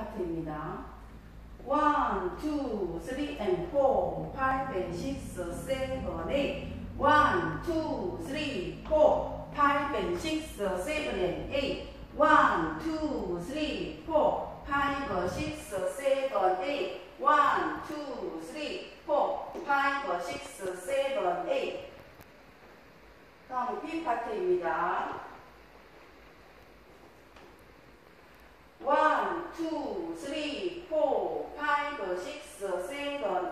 파트입니다. 1, 2, 3 and 4, 5 and 6, 7, 8 1, 2, 3, 4, 5 and 6, 7 and 8 1, 2, 3, 4, 5, 6, 7, 8 1, 2, 3, 4, 5, 6, 7, 8 다음은 B 파트입니다.